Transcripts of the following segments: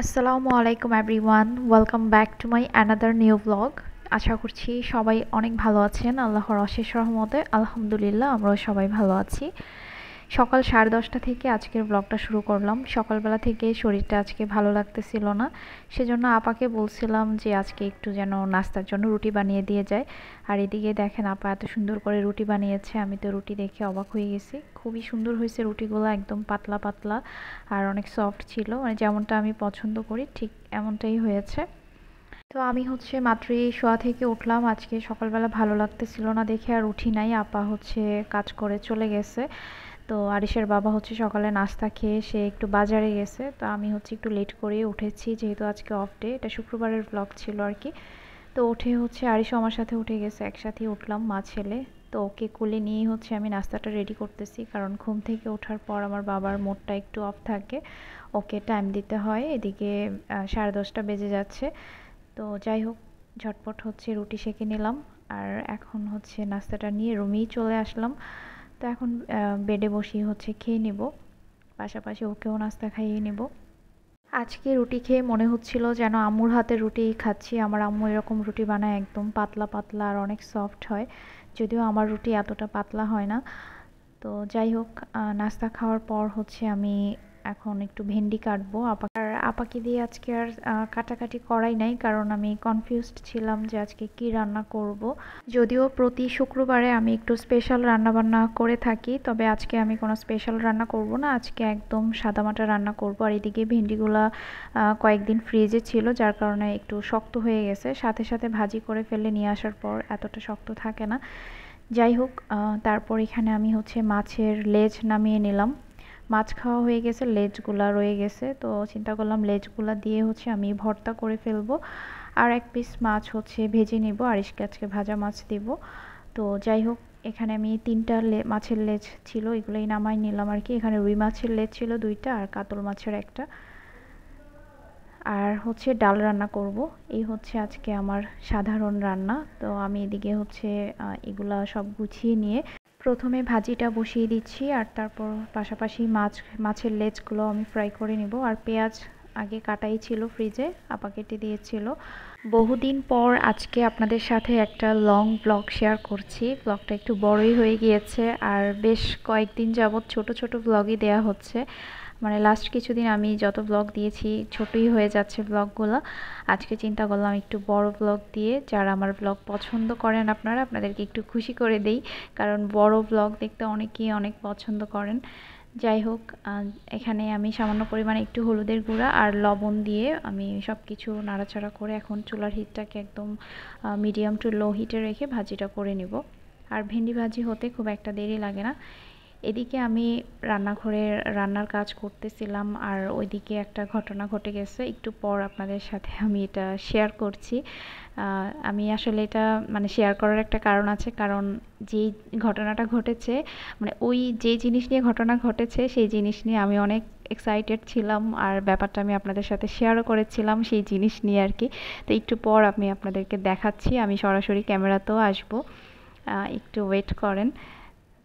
আসসালামু আলাইকুম everyone welcome back to my another new blog আশা করছি সবাই অনেক ভালো আছেন। আল্লাহর অশেষ রহমতে, আলহামদুলিল্লাহ, আমরাও সবাই ভালো আছি। সকাল সাড়ে দশটা থেকে আজকের ব্লগটা শুরু করলাম। সকালবেলা থেকে শরীরটা আজকে ভালো লাগতেছিল না। সেজন্য আপাকে বলছিলাম যে আজকে একটু যেন নাস্তার জন্য রুটি বানিয়ে দিয়ে যায়। আর এদিকে দেখেন আপা এত সুন্দর করে রুটি বানিয়েছে, আমি তো রুটি দেখে অবাক হয়ে গেছি। খুবই সুন্দর হয়েছে রুটিগুলো, একদম পাতলা পাতলা আর অনেক সফট ছিল। মানে যেমনটা আমি পছন্দ করি, ঠিক এমনটাই হয়েছে। তো আমি হচ্ছে মাত্রই শোয়া থেকে উঠলাম। আজকে সকালবেলা ভালো লাগতেছিল না দেখে আর উঠি নাই। আপা হচ্ছে কাজ করে চলে গেছে। তো আরিসের বাবা হচ্ছে সকালে নাস্তা খেয়ে সে একটু বাজারে গেছে। তো আমি হচ্ছে একটু লেট করে উঠেছি, যেহেতু আজকে অফ ডে এটা শুক্রবারের ব্লগ ছিল আর কি। তো উঠে হচ্ছে আরিসও আমার সাথে উঠে গেছে, একসাথেই উঠলাম, মা, ছেলে। তো ওকে কোলে নিয়েই হচ্ছে আমি নাস্তাটা রেডি করতেছি, কারণ ঘুম থেকে ওঠার পর আমার বাবার মোডটা একটু অফ থাকে। ওকে টাইম দিতে হয়, এদিকে সাড়ে দশটা বেজে যাচ্ছে। তো যাই হোক, ঝটপট হচ্ছে রুটি সেঁকে নিলাম। আর এখন হচ্ছে নাস্তাটা নিয়ে রুমেই চলে আসলাম। তো এখন বেডে বসিয়ে হচ্ছে খেয়ে নিব। পাশাপাশি ওকেও নাস্তা খাইয়ে নিব। আজকে রুটি খেয়ে মনে হচ্ছিল যেন আম্মুর হাতে রুটি খাচ্ছি। আমার আম্মু এরকম রুটি বানায় একদম পাতলা পাতলা আর অনেক সফট হয়। যদিও আমার রুটি এতটা পাতলা হয় না। তো যাই হোক নাস্তা খাওয়ার পর হচ্ছে আমি এখন একটু ভেন্ডি কাটবো। আপা আর আপাকে দিয়ে আজকে আর কাটাকাটি করাই নাই, কারণ আমি কনফিউজড ছিলাম যে আজকে কি রান্না করব। যদিও প্রতি শুক্রবারে আমি একটু স্পেশাল রান্না বান্না করে থাকি, তবে আজকে আমি কোনো স্পেশাল রান্না করব না, আজকে একদম সাদামাটা রান্না করব। আর এদিকে ভেন্ডিগুলা কয়েকদিন ফ্রিজে ছিল, যার কারণে একটু শক্ত হয়ে গেছে। সাথে সাথে ভাজি করে ফেলে নিয়ে আসার পর এতটা শক্ত থাকে না। যাই হোক তারপর এখানে আমি হচ্ছে মাছের লেজ নামিয়ে নিলাম। মাছ খাওয়া হয়ে গেছে, লেজগুলা রয়ে গেছে। তো চিন্তা করলাম লেজগুলা দিয়ে হচ্ছে আমি ভর্তা করে ফেলব। আর এক পিস মাছ হচ্ছে ভেজে নিব, আরিশকে আজকে ভাজা মাছ দিব। তো যাই হোক, এখানে আমি তিনটা মাছের লেজ ছিল, এগুলোই নামাই নিলাম আর কি। এখানে রুই মাছের লেজ ছিল দুইটা আর কাতল মাছের একটা। আর হচ্ছে ডাল রান্না করব। এই হচ্ছে আজকে আমার সাধারণ রান্না। তো আমি এদিকে হচ্ছে এগুলা সব গুছিয়ে নিয়ে প্রথমে ভাজিটা বসিয়ে দিচ্ছি আর তারপর পাশাপাশি মাছ, মাছের লেজগুলো আমি ফ্রাই করে নেব। আর পেঁয়াজ আগে কাটাই ছিল ফ্রিজে আপা কেটে দিয়েছিল। বহুদিন পর আজকে আপনাদের সাথে একটা লং ব্লগ শেয়ার করছি। ব্লগটা একটু বড়ই হয়ে গিয়েছে আর বেশ কয়েকদিন যাবৎ ছোট ছোট ব্লগই দেয়া হচ্ছে। মানে লাস্ট কিছুদিন আমি যত ব্লগ দিয়েছি, ছোটই হয়ে যাচ্ছে ব্লগগুলো আজকে চিন্তা করলাম একটু বড় ব্লগ দিয়ে, যারা আমার ব্লগ পছন্দ করেন আপনারা, আপনাদেরকে একটু খুশি করে দেই, কারণ বড় ব্লগ দেখতে অনেকেই অনেক পছন্দ করেন। যাই হোক এখানে আমি সামান্য পরিমাণে একটু হলুদের গুঁড়া আর লবণ দিয়ে আমি সব কিছু নাড়াচাড়া করে এখন চুলার হিটটাকে একদম মিডিয়াম টু লো হিটে রেখে ভাজিটা করে নিব। আর ভেন্ডি ভাজি হতে খুব একটা দেরি লাগে না। এদিকে আমি রান্নাঘরে, রান্নার কাজ করতেছিলাম আর ওইদিকে একটা ঘটনা ঘটে গেছে। একটু পর আপনাদের সাথে আমি এটা শেয়ার করছি। আমি আসলে এটা মানে শেয়ার করার একটা কারণ আছে। কারণ যেই ঘটনাটা ঘটেছে মানে ওই যে জিনিস নিয়ে ঘটনা ঘটেছে, সেই জিনিস নিয়ে আমি অনেক এক্সাইটেড ছিলাম আর ব্যাপারটা আমি আপনাদের সাথে শেয়ারও করেছিলাম সেই জিনিস নিয়ে আর কি। তো একটু পর আমি আপনাদেরকে দেখাচ্ছি। আমি সরাসরি ক্যামেরাতেও আসব। একটু ওয়েট করেন।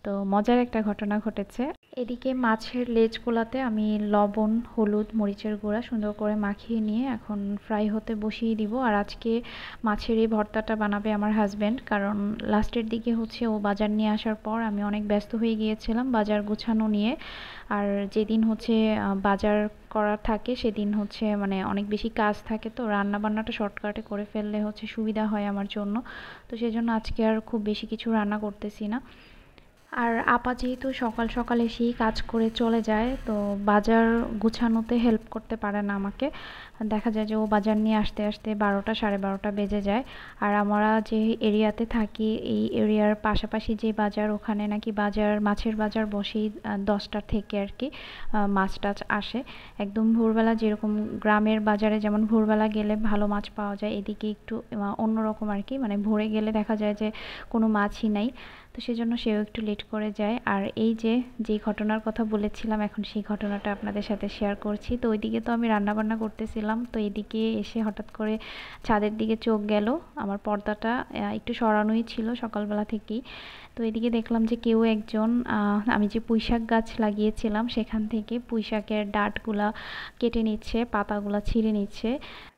তো মজার একটা ঘটনা ঘটেছে। এদিকে মাছের লেজগুলাতে আমি লবণ, হলুদ, মরিচের গুঁড়া সুন্দর করে মাখিয়ে নিয়ে এখন ফ্রাই হতে বসিয়ে দিব। আর আজকে মাছের এই ভর্তাটা বানাবে আমার হাজব্যান্ড কারণ লাস্টের দিকে হচ্ছে ও বাজার নিয়ে আসার পর আমি অনেক ব্যস্ত হয়ে গিয়েছিলাম বাজার গুছানো নিয়ে। আর যেদিন হচ্ছে বাজার করার থাকে সেদিন হচ্ছে মানে অনেক বেশি কাজ থাকে তো রান্না বান্নাটা শর্টকাটে করে ফেললে হচ্ছে সুবিধা হয় আমার জন্য। তো সেজন্য আজকে আর খুব বেশি কিছু রান্না করতেছি না। আর আপা যেহেতু সকাল সকাল এসেই কাজ করে চলে যায়, তো বাজার গুছানোতে হেল্প করতে পারে না আমাকে। দেখা যায় যে ও বাজার নিয়ে আসতে আসতে বারোটা, সাড়ে বারোটা বেজে যায়। আর আমরা যে এরিয়াতে থাকি, এই এরিয়ার পাশাপাশি যে বাজার, ওখানে নাকি বাজার, মাছের বাজার বসেই দশটার থেকে আর কি মাছ টাছ আসে। একদম ভোরবেলা যেরকম গ্রামের বাজারে যেমন ভোরবেলা গেলে ভালো মাছ পাওয়া যায়, এদিকে একটু অন্যরকম আর কি। মানে ভোরে গেলে দেখা যায় যে কোনো মাছই নাই। তো সেজন্য সেও একটু লেট করে যায়। আর এই যে যে ঘটনার কথা বলেছিলাম, এখন সেই ঘটনাটা আপনাদের সাথে শেয়ার করছি। তো ওইদিকে তো আমি রান্নাবান্না করতেছিলাম। তো এদিকে এসে হঠাৎ করে ছাদের দিকে চোখ গেল। আমার পর্দাটা একটু সরানোই ছিল সকালবেলা থেকেই। তো এদিকে দেখলাম যে কেউ একজন আমি যে পুঁইশাক গাছ লাগিয়েছিলাম সেখান থেকে পুঁইশাকের ডাঁটগুলা কেটে নিচ্ছে, পাতাগুলা ছিঁড়ে নিচ্ছে।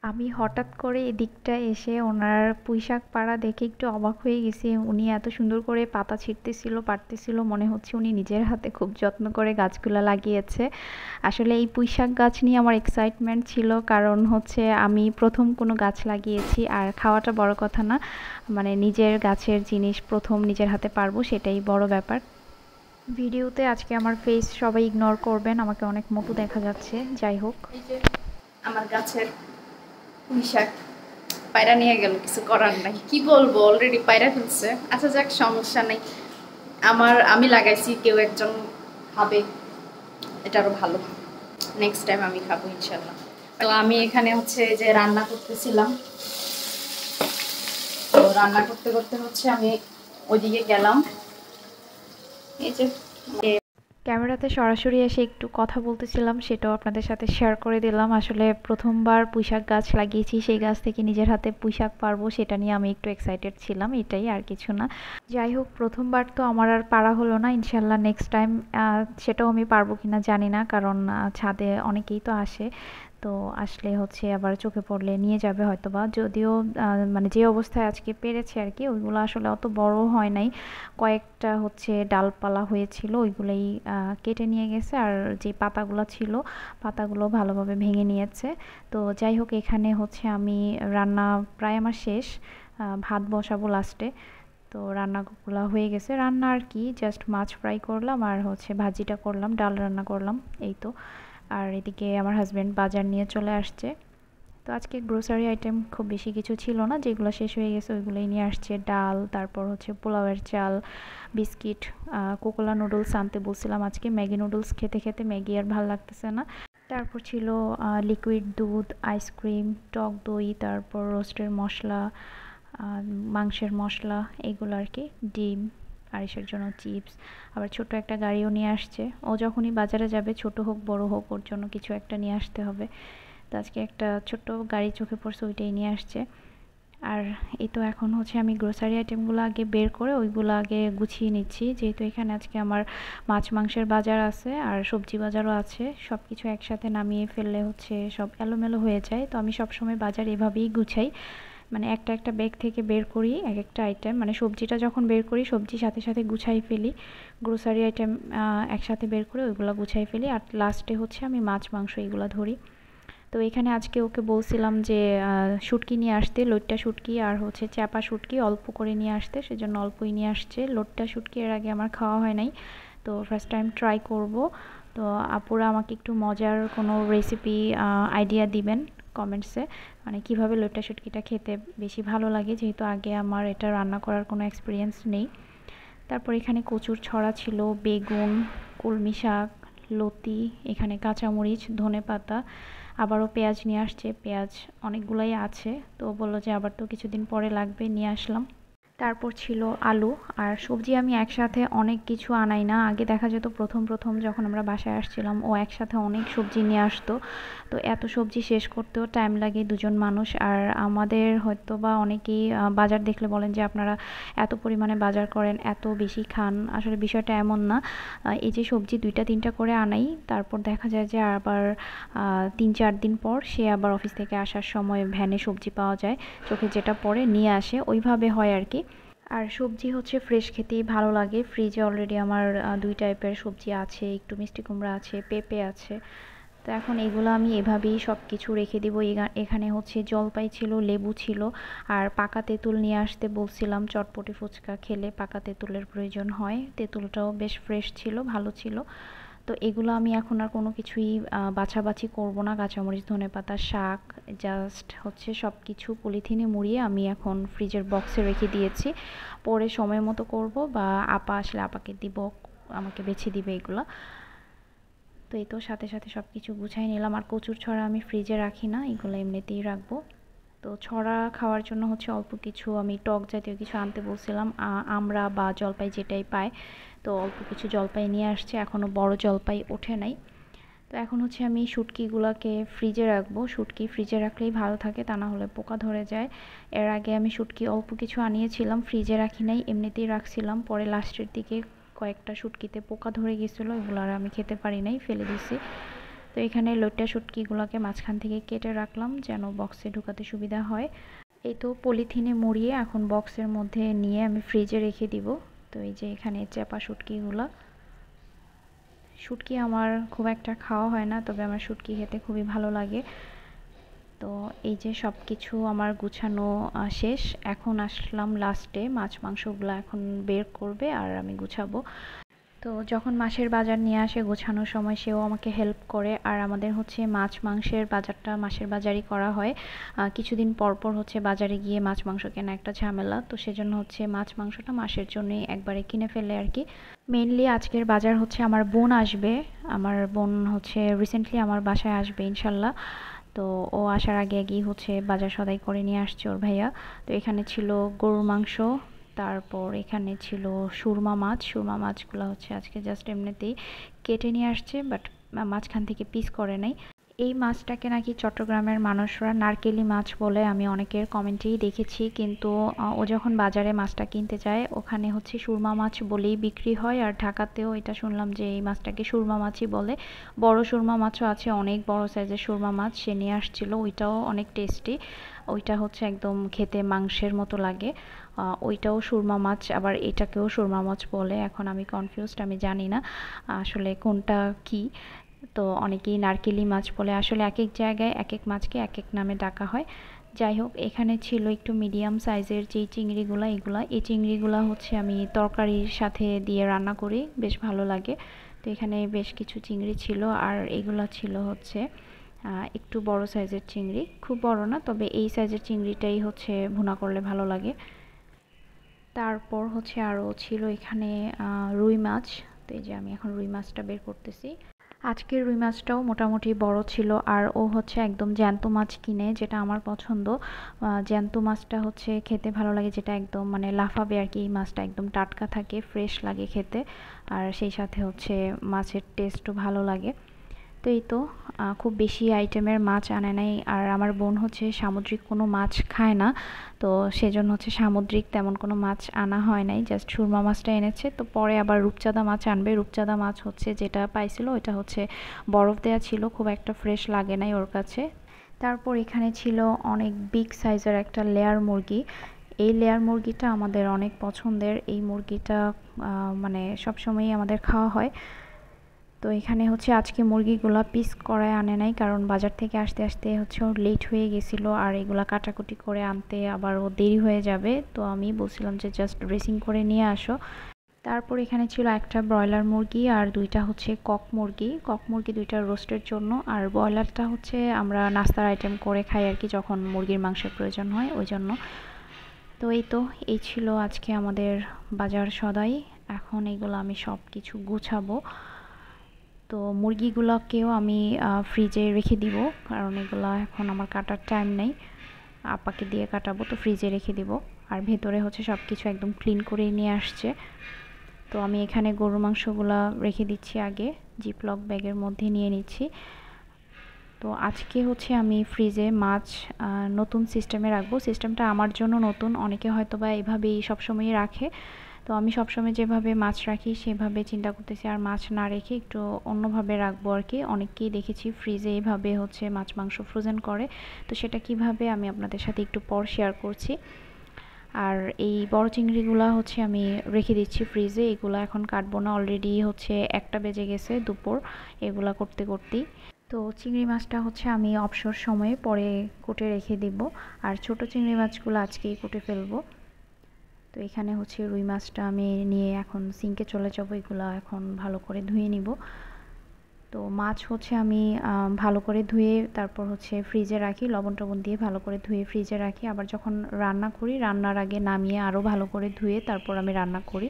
আমি হঠাৎ করে এদিকটা এসে ওনার পুঁইশাক পাড়া দেখে একটু অবাক হয়ে গেছি। উনি এত সুন্দর করে পাতা ছিঁড়তেছিল পারতেছিল মনে হচ্ছে উনি নিজের হাতে খুব যত্ন করে গাছগুলো লাগিয়েছে। আসলে এই পুঁইশাক গাছ নিয়ে আমার এক্সাইটমেন্ট ছিল, কারণ হচ্ছে আমি প্রথম কোনো গাছ লাগিয়েছি, আর খাওয়াটা বড় কথা না। মানে নিজের গাছের জিনিস প্রথম নিজের হাতে পারব, সেটাই বড় ব্যাপার। ভিডিওতে আজকে আমার ফেস সবাই ইগনোর করবেন, আমাকে অনেক মোটু দেখা যাচ্ছে, যাই হোক। আমার গাছের পুঁইশাক পায়রা নিয়ে গেল, কিছু করার নাই। কি বলব অলরেডি পায়রা ফেলছে। আচ্ছা যাক, সমস্যা নেই। আমার, আমি লাগাইছি, কেউ একজন খাবে, এটা আরও ভালো। নেক্সট টাইম আমি খাব ইনশাল্লাহ তো আমি এখানে হচ্ছে যে রান্না করতেছিলাম। তো রান্না করতে করতে হচ্ছে আমি ওইদিকে গেলাম। ক্যামেরাতে সরাসরি এসে একটু কথা বলতেছিলাম, সেটাও আপনাদের সাথে শেয়ার করে দিলাম। আসলে প্রথমবার পুঁইশাক গাছ লাগিয়েছি, সেই গাছ থেকে নিজের হাতে পুঁইশাক পারব, সেটা নিয়ে আমি একটু এক্সাইটেড ছিলাম, এটাই আর কিছু না। যাই হোক, প্রথমবার তো আমার আর পারা হলো না ইনশাল্লাহ নেক্সট টাইম সেটাও আমি পারব কিনা জানি না, কারণ ছাদে অনেকেই তো আসে। তো আসলে হচ্ছে আবার চোখে পড়লে নিয়ে যাবে হয়তো বা যদিও মানে যে অবস্থায় আজকে পেরেছে আর কি ওইগুলো আসলে অত বড় হয় নাই। কয়েকটা হচ্ছে ডালপালা হয়েছিল, ওইগুলোই কেটে নিয়ে গেছে। আর যে পাতাগুলো ছিল, পাতাগুলো ভালোভাবে ভেঙে নিয়েছে। তো যাই হোক, এখানে হচ্ছে আমি রান্না প্রায় আমার শেষ ভাত বসাবো লাস্টে। তো রান্নাগুলো হয়ে গেছে। রান্না আর কি, জাস্ট মাছ ফ্রাই করলাম আর হচ্ছে ভাজিটা করলাম, ডাল রান্না করলাম, এই তো। আর এদিকে আমার হাজব্যান্ড বাজার নিয়ে চলে আসছে। তো আজকে গ্রোসারি আইটেম খুব বেশি কিছু ছিল না, যেগুলো শেষ হয়ে গেছে ওইগুলোই নিয়ে আসছে। ডাল, তারপর হচ্ছে পোলাওয়ের চাল, বিস্কিট কোকোলা নুডলস আনতে বলছিলাম আজকে। ম্যাগি নুডলস খেতে খেতে ম্যাগি আর ভালো লাগতেছে না। তারপর ছিল লিকুইড দুধ আইসক্রিম টক দই, তারপর রোস্টের মশলা মাংসের মশলা, এগুলো আর কি, ডিম। আরিসের জন্য চিপস, আবার ছোট একটা গাড়িও নিয়ে আসছে। ও যখনই বাজারে যাবে, ছোট হোক, বড় হোক, ওর জন্য কিছু একটা নিয়ে আসতে হবে। তো আজকে একটা ছোট্ট গাড়ি চোখে পড়ছে, ওইটাই নিয়ে আসছে। আর এই তো এখন হচ্ছে আমি গ্রোসারি আইটেমগুলো আগে বের করে ওইগুলো আগে গুছিয়ে নিচ্ছি। যেহেতু এখানে আজকে আমার মাছ মাংসের বাজার আছে আর সবজি বাজারও আছে সব কিছু একসাথে নামিয়ে ফেললে হচ্ছে সব এলোমেলো হয়ে যায়। তো আমি সবসময় বাজার এভাবেই গুছাই। মানে একটা একটা ব্যাগ থেকে বের করি এক একটা আইটেম মানে সবজিটা যখন বের করি, সবজি সাথে সাথে গুছাই ফেলি। গ্রোসারি আইটেম একসাথে বের করে ওইগুলো গুছাই ফেলি। আর লাস্টে হচ্ছে আমি মাছ, মাংস এগুলো ধরি। তো এখানে আজকে ওকে বলছিলাম যে শুটকি নিয়ে আসতে, লোটটা শুটকি আর হচ্ছে চাপা শুটকি অল্প করে নিয়ে আসতে, সেজন্য অল্পই নিয়ে আসছে। লোটটা শুটকি এর আগে আমার খাওয়া হয় নাই, তো ফার্স্ট টাইম ট্রাই করব। তো আপুরা আমাকে একটু মজার কোনো রেসিপি আইডিয়া দিবেন। কমেন্টসে মানে কীভাবে লোটা শুটকিটা খেতে বেশি ভালো লাগে, যেহেতু আগে আমার এটা রান্না করার কোনো এক্সপিরিয়েন্স নেই। তারপর এখানে কচুর ছড়া ছিল, বেগুন, কলমি শাক, লতি, এখানে কাঁচামরিচ, ধনে পাতা, আবারও পেঁয়াজ নিয়ে আসছে। পেঁয়াজ অনেকগুলাই আছে, তো বলল যে আবার তো কিছুদিন পরে লাগবে, নিয়ে আসলাম। তারপর ছিল আলু আর সবজি আমি একসাথে অনেক কিছু আনাই না। আগে দেখা যেত প্রথম প্রথম যখন আমরা বাসায় আসছিলাম, ও একসাথে অনেক সবজি নিয়ে আসতো। তো এত সবজি শেষ করতেও টাইম লাগে দুজন মানুষ আর আমাদের হয়তো বা অনেকেই বাজার দেখলে বলেন যে, আপনারা এত পরিমাণে বাজার করেন, এত বেশি খান। আসলে বিষয়টা এমন না। এই যে সবজি দুইটা, তিনটা করে আনাই, তারপর দেখা যায় যে আবার তিন, চার দিন পর সে আবার অফিস থেকে আসার সময় ভ্যানে সবজি পাওয়া যায়। চোখে যেটা পড়ে নিয়ে আসে। ওইভাবে হয় আর কি। আর সবজি হচ্ছে ফ্রেশ খেতেই ভালো লাগে। ফ্রিজে অলরেডি আমার দুই টাইপের সবজি আছে, একটু মিষ্টি কুমড়া আছে, পেঁপে আছে। তো এখন এগুলো আমি এভাবেই সব কিছু রেখে দিব। এখানে হচ্ছে জলপাই ছিল, লেবু ছিল, আর পাকা তেঁতুল নিয়ে আসতে বলছিলাম, চটপটি ফুচকা খেলে পাকা তেঁতুলের প্রয়োজন হয়। তেঁতুলটাও বেশ ফ্রেশ ছিল, ভালো ছিল। তো এগুলো আমি এখন আর কোনো কিছুই বাছাবাছি করব না। কাঁচামরিচ ধনে পাতা শাক জাস্ট হচ্ছে সব কিছু পলিথিনে মুড়িয়ে আমি এখন ফ্রিজের বক্সে রেখে দিয়েছি। পরে সময় মতো করব বা আপা আসলে আপাকে দিব, আমাকে বেছে দিবে এগুলো। তো এই তো সাথে সাথে সব কিছু গুছাই নিলাম। আর কচুর ছড়া আমি ফ্রিজে রাখি না, এগুলো এমনিতেই রাখব। তো ছড়া খাওয়ার জন্য হচ্ছে অল্প কিছু আমি টক জাতীয় কিছু আনতে বলছিলাম আমরা বা জলপাই যেটাই পায়। তো অল্প কিছু জলপাই নিয়ে আসছে এখনও বড় জলপাই ওঠে নাই। তো এখন হচ্ছে আমি শুটকিগুলোকে ফ্রিজে রাখব। শুটকি ফ্রিজে রাখলেই ভালো থাকে, তা না হলে পোকা ধরে যায়। এর আগে আমি শুটকি অল্প কিছু আনিয়েছিলাম ফ্রিজে রাখি নাই, এমনিতেই রাখছিলাম। পরে লাস্টের দিকে কয়েকটা শুটকিতে পোকা ধরে গেছিল, এগুলো আর আমি খেতে পারি নাই, ফেলে দিছি। তো এখানে লইট্টা শুটকিগুলোকে মাঝখান থেকে কেটে রাখলাম, যেন বক্সে ঢুকাতে সুবিধা হয়। এই তো পলিথিনে মুড়িয়ে এখন বক্সের মধ্যে নিয়ে আমি ফ্রিজে রেখে দিব। তো এই যে এখানে চেপা শুটকিগুলো। শুটকি আমার খুব একটা খাওয়া হয় না, তবে আমার শুটকি খেতে খুবই ভালো লাগে। তো এই যে সব কিছু আমার গুছানো শেষ। এখন আসলাম লাস্টে মাছ মাংসগুলো এখন বের করবে আর আমি গুছাবো। তো যখন মাছের বাজার নিয়ে আসে গোছানোর সময় সেও আমাকে হেল্প করে। আর আমাদের হচ্ছে মাছ মাংসের বাজারটা মাসের বাজারই করা হয়। কিছুদিন পর পর হচ্ছে বাজারে গিয়ে মাছ মাংস কেনা একটা ঝামেলা। তো সেজন্য হচ্ছে মাছ মাংসটা মাসের জন্যই একবারে কিনে ফেলে আর কি। মেনলি আজকের বাজার হচ্ছে আমার বোন আসবে। আমার বোন হচ্ছে রিসেন্টলি আমার বাসায় আসবে ইনশাল্লাহ। তো ও আসার আগে আগেই হচ্ছে বাজার সদাই করে নিয়ে আসছে ওর ভাইয়া। তো এখানে ছিল গরুর মাংস তারপর এখানে ছিল সুরমা মাছ। সুরমা মাছগুলো হচ্ছে আজকে জাস্ট এমনিতেই কেটে নিয়ে আসছে বাট মাঝখান থেকে পিস করে নাই। এই মাছটাকে নাকি চট্টগ্রামের মানুষরা নারকেলি মাছ বলে আমি অনেকের কমেন্টেই দেখেছি, কিন্তু ও যখন বাজারে মাছটা কিনতে যায়, ওখানে হচ্ছে সুরমা মাছ বলেই বিক্রি হয়, আর ঢাকাতেও এটা শুনলাম যে এই মাছটাকে সুরমা মাছই বলে। বড় সুরমা মাছও আছে, অনেক বড় সাইজের সুরমা মাছ, সে নিয়ে আসছিল, ওইটাও অনেক টেস্টি ওইটা হচ্ছে একদম খেতে মাংসের মতো লাগে। ওইটাও সুরমা মাছ, আবার এটাকেও সুরমা মাছ বলে। এখন আমি কনফিউজড আমি জানি না আসলে কোনটা কি। তো অনেকেই নারকেলি মাছ বলে। আসলে এক এক জায়গায় এক এক মাছকে এক এক নামে ডাকা হয়। যাই হোক, এখানে ছিল একটু মিডিয়াম সাইজের যেই চিংড়িগুলো, এগুলা। এই চিংড়িগুলো হচ্ছে আমি তরকারির সাথে দিয়ে রান্না করি। বেশ ভালো লাগে। তো এখানে বেশ কিছু চিংড়ি ছিল। আর এগুলো ছিল হচ্ছে একটু বড় সাইজের চিংড়ি। খুব বড় না, তবে এই সাইজের চিংড়িটাই হচ্ছে ভুনা করলে ভালো লাগে। তারপর হচ্ছে আরও ছিল এখানে রুই মাছ। তো এই যে আমি এখন রুই মাছটা বের করতেছি। আজকের রুই মাছটাও মোটামুটি বড় ছিল, আর ও হচ্ছে একদম জ্যান্ত মাছ কিনে, যেটা আমার পছন্দ। জ্যান্ত মাছটা হচ্ছে খেতে ভালো লাগে, যেটা একদম মানে লাফাবে আর কি, এই মাছটা একদম টাটকা থাকে, ফ্রেশ লাগে খেতে। আর সেই সাথে হচ্ছে মাছের টেস্টও ভালো লাগে। তো এই তো খুব বেশি আইটেমের মাছ আনে নাই। আর আমার বোন হচ্ছে সামুদ্রিক কোনো মাছ খায় না, তো সেজন্য হচ্ছে সামুদ্রিক তেমন কোনো মাছ আনা হয় নাই। জাস্ট সুরমা মাছটা এনেছে, তো পরে আবার রূপচাঁদা মাছ আনবে। রূপচাঁদা মাছ হচ্ছে যেটা পাইছিল, ওইটা হচ্ছে বরফ দেওয়া ছিল, খুব একটা ফ্রেশ লাগে নাই ওর কাছে। তারপর এখানে ছিল অনেক বিগ সাইজের একটা লেয়ার মুরগি। এই লেয়ার মুরগিটা আমাদের অনেক পছন্দের। এই মুরগিটা মানে সবসময়ই আমাদের খাওয়া হয়। তো এখানে হচ্ছে আজকে মুরগিগুলো পিস করায় আনে নাই, কারণ বাজার থেকে আসতে আসতে হচ্ছে লেট হয়ে গেছিল আর এগুলা কাটাকুটি করে আনতে আবার ও দেরি হয়ে যাবে। তো আমি বলছিলাম যে জাস্ট ড্রেসিং করে নিয়ে আসো। তারপর এখানে ছিল একটা ব্রয়লার মুরগি আর দুইটা হচ্ছে কক মুরগি। কক মুরগি দুইটা রোস্টের জন্য আর ব্রয়লারটা হচ্ছে আমরা নাস্তার আইটেম করে খাই আর কি যখন মুরগির মাংসের প্রয়োজন হয়, ওই জন্য। তো এই তো, এই ছিল আজকে আমাদের বাজার সদাই। এখন এগুলো আমি সব কিছু গুছাবো। তো মুরগিগুলোকেও আমি ফ্রিজে রেখে দিব। কারণ এগুলো এখন আমার কাটার টাইম নেই। আপাকে দিয়ে কাটাবো, তো ফ্রিজে রেখে দিব। আর ভেতরে হচ্ছে সব কিছু একদম ক্লিন করে নিয়ে আসছে। তো আমি এখানে গরুর মাংসগুলো রেখে দিচ্ছি আগে জিপলক ব্যাগের মধ্যে নিয়ে নিচ্ছি। তো আজকে হচ্ছে আমি ফ্রিজে মাছ নতুন সিস্টেমে রাখব। সিস্টেমটা আমার জন্য নতুন, অনেকে হয়তো বা এভাবেই সবসময়ই রাখে। তো আমি সবসময় যেভাবে মাছ রাখি, সেভাবে চিন্তা করতেছি আর মাছ না রেখে একটু অন্যভাবে রাখব আর কি। অনেককেই দেখেছি ফ্রিজে এভাবে হচ্ছে মাছ, মাংস ফ্রোজেন করে। তো সেটা কীভাবে আমি আপনাদের সাথে একটু পর শেয়ার করছি। আর এই বড় চিংড়িগুলো হচ্ছে আমি রেখে দিচ্ছি ফ্রিজে এগুলো এখন কাটবো না। অলরেডি হচ্ছে একটা বেজে গেছে দুপুর এগুলা করতে, করতেই। তো চিংড়ি মাছটা হচ্ছে আমি অবসর সময়ে পরে কুটে রেখে দিব। আর ছোট চিংড়ি মাছগুলো আজকেই কুটে ফেলব। তো এখানে হচ্ছে রুই মাছটা আমি নিয়ে এখন সিঙ্কে চলে যাব, এগুলো এখন ভালো করে ধুয়ে নিব। তো মাছ হচ্ছে আমি ভালো করে ধুয়ে তারপর হচ্ছে ফ্রিজে রাখি, লবণ টবণ দিয়ে ভালো করে ধুয়ে ফ্রিজে রাখি। আবার যখন রান্না করি, রান্নার আগে নামিয়ে আরও ভালো করে ধুয়ে তারপর আমি রান্না করি।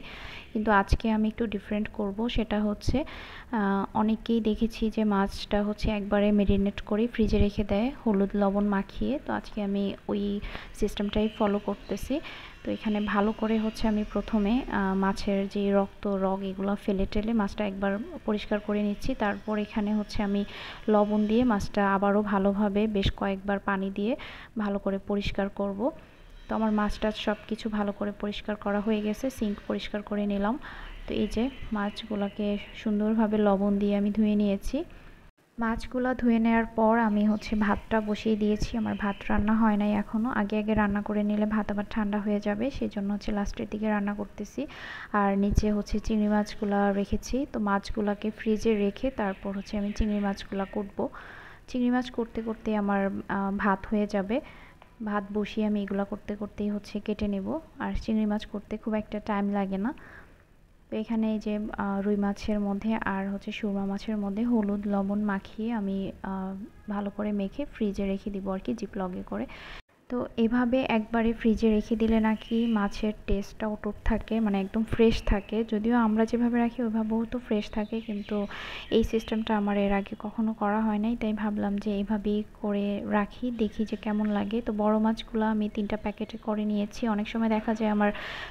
কিন্তু আজকে আমি একটু ডিফারেন্ট করব, সেটা হচ্ছে অনেকেই দেখেছি যে মাছটা হচ্ছে একবারে মেরিনেট করে ফ্রিজে রেখে দেয়, হলুদ লবণ মাখিয়ে। তো আজকে আমি ওই সিস্টেমটাই ফলো করতেছি। তো এখানে ভালো করে হচ্ছে আমি প্রথমে মাছের যে রক্ত, রগ এগুলো ফেলে টেলে মাছটা একবার পরিষ্কার করে নিচ্ছি। তারপর এখানে হচ্ছে আমি লবণ দিয়ে মাছটা আবারও ভালোভাবে বেশ কয়েকবার পানি দিয়ে ভালো করে পরিষ্কার করব। তো আমার মাছটা সব কিছু ভালো করে পরিষ্কার করা হয়ে গেছে, সিঙ্ক পরিষ্কার করে নিলাম। তো এই যে মাছগুলোকে সুন্দরভাবে লবণ দিয়ে আমি ধুয়ে নিয়েছি। মাছগুলো ধুয়ে নেওয়ার পর আমি হচ্ছে ভাতটা বসিয়ে দিয়েছি। আমার ভাত রান্না হয় নাই এখনও আগে আগে রান্না করে নিলে ভাত আবার ঠান্ডা হয়ে যাবে সেই জন্য হচ্ছে লাস্টের দিকে রান্না করতেছি। আর নিচে হচ্ছে চিংড়ি মাছগুলো রেখেছি। তো মাছগুলোকে ফ্রিজে রেখে তারপর হচ্ছে আমি চিংড়ি মাছগুলো কুটবো। চিংড়ি মাছ করতে করতে আমার ভাত হয়ে যাবে। ভাত বসিয়ে আমি এগুলো করতে, করতেই হচ্ছে কেটে নেব। আর চিংড়ি মাছ করতে খুব একটা টাইম লাগে না। তো এখানে এই যে রুই মাছের মধ্যে আর হচ্ছে সুরমা মাছের মধ্যে হলুদ, লবণ মাখিয়ে আমি ভালো করে মেখে ফ্রিজে রেখে দিব আর কি জিপ জিপলগে করে। তো এভাবে একবারে ফ্রিজে রেখে দিলে নাকি মাছের টেস্টটা অটুট থাকে মানে একদম ফ্রেশ থাকে। যদিও আমরা যেভাবে রাখি, ওইভাবেও তো ফ্রেশ থাকে, কিন্তু এই সিস্টেমটা আমার এর আগে কখনো করা হয় নাই। তাই ভাবলাম যে এইভাবেই করে রাখি, দেখি যে কেমন লাগে। তো বড় মাছগুলো আমি তিনটা প্যাকেটে করে নিয়েছি। অনেক সময় দেখা যায় আমার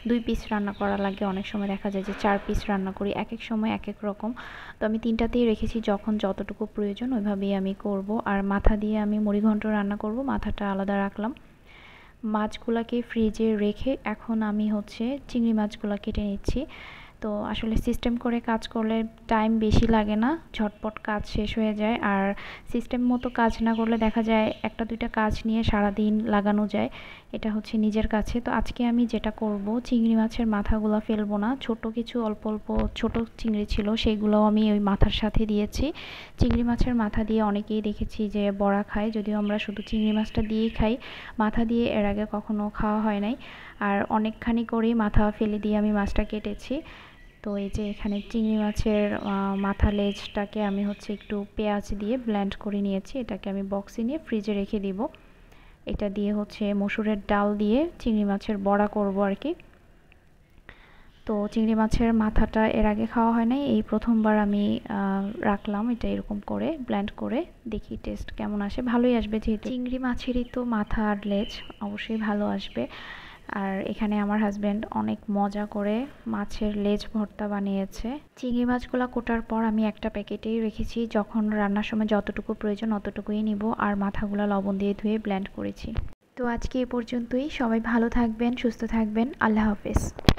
দুই পিস রান্না করা লাগে, অনেক সময় দেখা যায় যে চার পিস রান্না করি এক এক সময় এক এক রকম। তো আমি তিনটাতেই রেখেছি, যখন যতটুকু প্রয়োজন ওইভাবেই আমি করব। আর মাথা দিয়ে আমি মুড়িঘণ্ট রান্না করব, মাথাটা আলাদা রাখলাম। মাছগুলোকে ফ্রিজে রেখে এখন আমি হচ্ছে চিংড়ি মাছগুলো কেটে নিচ্ছি। তো আসলে সিস্টেম করে কাজ করলে টাইম বেশি লাগে না, ঝটপট কাজ শেষ হয়ে যায়। আর সিস্টেম মতো কাজ না করলে দেখা যায় একটা দুইটা কাজ নিয়ে সারা দিন লাগানো যায়, এটা হচ্ছে নিজের কাছে। তো আজকে আমি যেটা করব, চিংড়ি মাছের মাথাগুলো ফেলব না। ছোট কিছু অল্প অল্প ছোট চিংড়ি ছিল, সেগুলোও আমি ওই মাথার সাথে দিয়েছি। চিংড়ি মাছের মাথা দিয়ে অনেকেই দেখেছি যে বড়া খায়, যদিও আমরা শুধু চিংড়ি মাছটা দিয়েই খাই। মাথা দিয়ে এর আগে কখনো খাওয়া হয় নাই। আর অনেকখানি করেই মাথা ফেলে দিয়ে আমি মাছটা কেটেছি। তো এই যে এখানে চিংড়ি মাছের মাথা লেজটাকে আমি হচ্ছে একটু পেঁয়াজ দিয়ে ব্ল্যান্ড করে নিয়েছি। এটাকে আমি বক্সে নিয়ে ফ্রিজে রেখে দিব। এটা দিয়ে হচ্ছে মসুরের ডাল দিয়ে চিংড়ি মাছের বড়া করব আর কি তো চিংড়ি মাছের মাথাটা এর আগে খাওয়া হয় নাই, এই প্রথমবার আমি রাখলাম এটা এরকম করে ব্ল্যান্ড করে দেখি টেস্ট কেমন আসে। ভালোই আসবে যেহেতু। চিংড়ি মাছেরই তো মাথা আর লেজ, অবশ্যই ভালো আসবে। আর এখানে আমার হাজব্যান্ড অনেক মজা করে মাছের লেজ ভর্তা বানিয়েছে। চিংড়ি মাছগুলো কোটার পর আমি একটা প্যাকেটেই রেখেছি। যখন রান্নার সময় যতটুকু প্রয়োজন অতটুকুই নিব আর মাথাগুলো লবণ দিয়ে ধুয়ে ব্ল্যান্ড করেছি। তো আজকে এ পর্যন্তই। সবাই ভালো থাকবেন, সুস্থ থাকবেন। আল্লাহ হাফেজ।